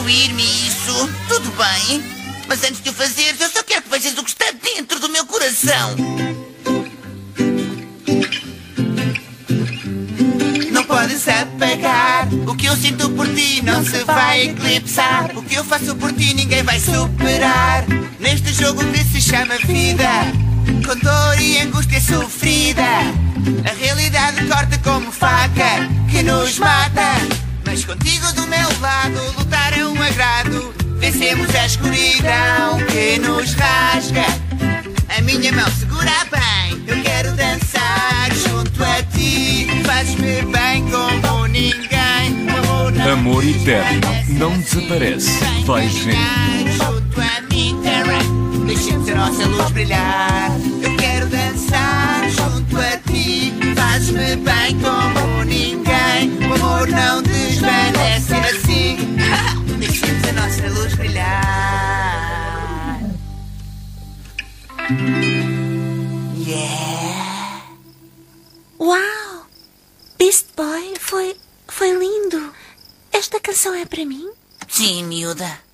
destruir-me isso. Tudo bem. Mas antes de o fazer, eu só quero que vejas o que está dentro do meu coração. Não podes apagar O que eu sinto por ti não se vai eclipsar O que eu faço por ti ninguém vai superar Neste jogo que se chama vida Com dor e angústia sofrida A realidade corta como faca Que nos mata contigo do meu lado Lutar é um agrado. Vencemos a escuridão que nos rasga. A minha mão segura bem Eu quero dançar junto a ti. Fazes-me bem como ninguém. Amor Amor eterno não desaparece, vai vendo. Junto a mim, Terra Deixemos a nossa luz brilhar. Eu quero dançar junto a ti. Fazes-me bem como Yeah Uau! Beast Boy foi. foi lindo. Esta canção é para mim? Sim, miúda